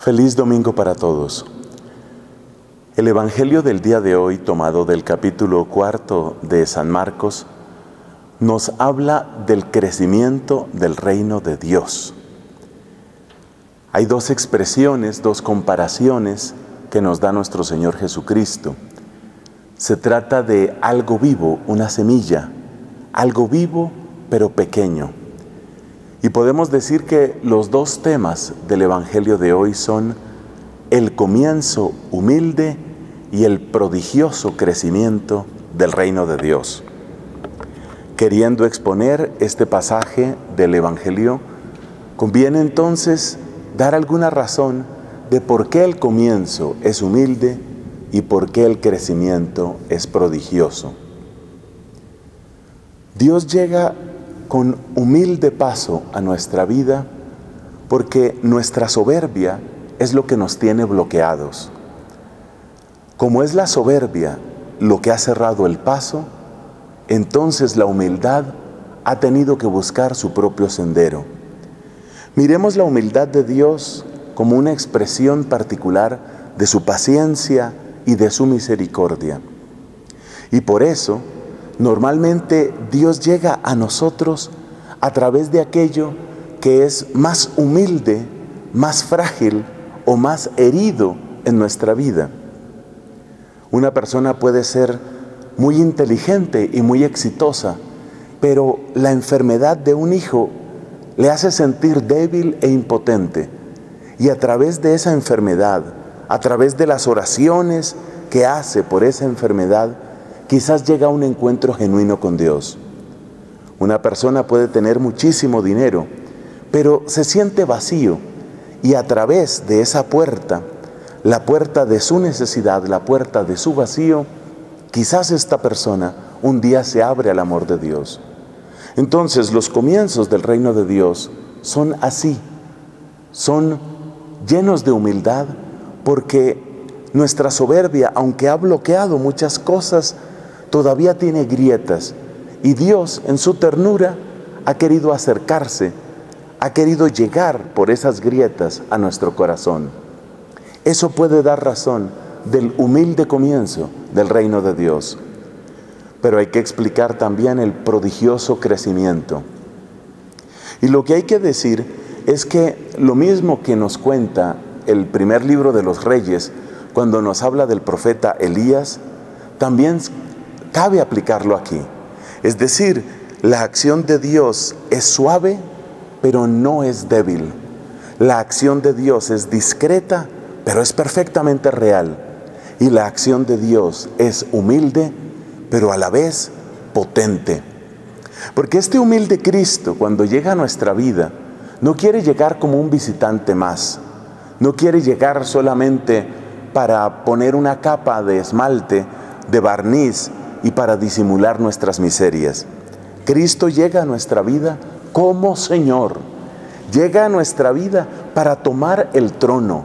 Feliz domingo para todos. El Evangelio del día de hoy, tomado del capítulo cuarto de San Marcos, nos habla del crecimiento del reino de Dios. Hay dos expresiones, dos comparaciones que nos da nuestro Señor Jesucristo. Se trata de algo vivo, una semilla, algo vivo pero pequeño. Y podemos decir que los dos temas del Evangelio de hoy son el comienzo humilde y el prodigioso crecimiento del reino de Dios. Queriendo exponer este pasaje del Evangelio, conviene entonces dar alguna razón de por qué el comienzo es humilde y por qué el crecimiento es prodigioso. Dios llega con humilde paso a nuestra vida porque nuestra soberbia es lo que nos tiene bloqueados. Como es la soberbia lo que ha cerrado el paso, entonces la humildad ha tenido que buscar su propio sendero. Miremos la humildad de Dios como una expresión particular de su paciencia y de su misericordia. Y por eso, Normalmente Dios llega a nosotros a través de aquello que es más humilde, más frágil o más herido en nuestra vida. Una persona puede ser muy inteligente y muy exitosa, pero la enfermedad de un hijo le hace sentir débil e impotente. Y a través de esa enfermedad, a través de las oraciones que hace por esa enfermedad, quizás llega a un encuentro genuino con Dios. Una persona puede tener muchísimo dinero, pero se siente vacío y a través de esa puerta, la puerta de su necesidad, la puerta de su vacío, quizás esta persona un día se abre al amor de Dios. Entonces los comienzos del reino de Dios son así, son llenos de humildad porque nuestra soberbia, aunque ha bloqueado muchas cosas, todavía tiene grietas y Dios en su ternura ha querido acercarse, ha querido llegar por esas grietas a nuestro corazón. Eso puede dar razón del humilde comienzo del reino de Dios. Pero hay que explicar también el prodigioso crecimiento. Y lo que hay que decir es que lo mismo que nos cuenta el primer libro de los reyes, cuando nos habla del profeta Elías, también cabe aplicarlo aquí. Es decir, la acción de Dios es suave, pero no es débil. La acción de Dios es discreta, pero es perfectamente real. Y la acción de Dios es humilde, pero a la vez potente. Porque este humilde Cristo, cuando llega a nuestra vida, no quiere llegar como un visitante más. No quiere llegar solamente para poner una capa de esmalte, de barniz y para disimular nuestras miserias. Cristo llega a nuestra vida como Señor. Llega a nuestra vida para tomar el trono.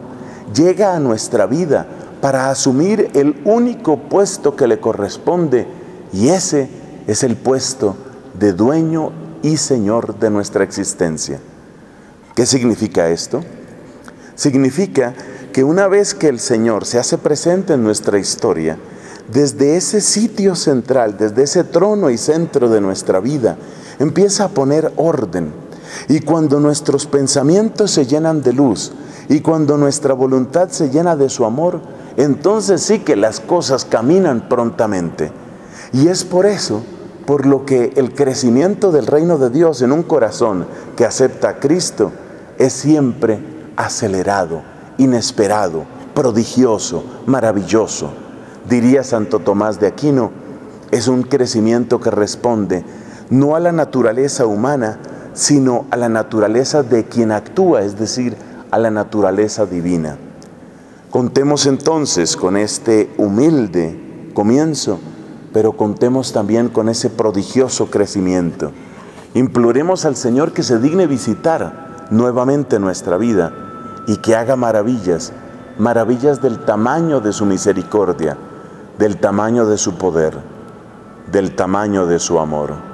Llega a nuestra vida para asumir el único puesto que le corresponde y ese es el puesto de dueño y Señor de nuestra existencia. ¿Qué significa esto? Significa que una vez que el Señor se hace presente en nuestra historia, desde ese sitio central, desde ese trono y centro de nuestra vida, empieza a poner orden. Y cuando nuestros pensamientos se llenan de luz y cuando nuestra voluntad se llena de su amor, entonces sí que las cosas caminan prontamente. Y es por eso, por lo que el crecimiento del reino de Dios en un corazón que acepta a Cristo es siempre acelerado, inesperado, prodigioso, maravilloso diría Santo Tomás de Aquino, es un crecimiento que responde no a la naturaleza humana, sino a la naturaleza de quien actúa, es decir, a la naturaleza divina. Contemos entonces con este humilde comienzo, pero contemos también con ese prodigioso crecimiento. Imploremos al Señor que se digne visitar nuevamente nuestra vida y que haga maravillas, maravillas del tamaño de su misericordia del tamaño de su poder, del tamaño de su amor.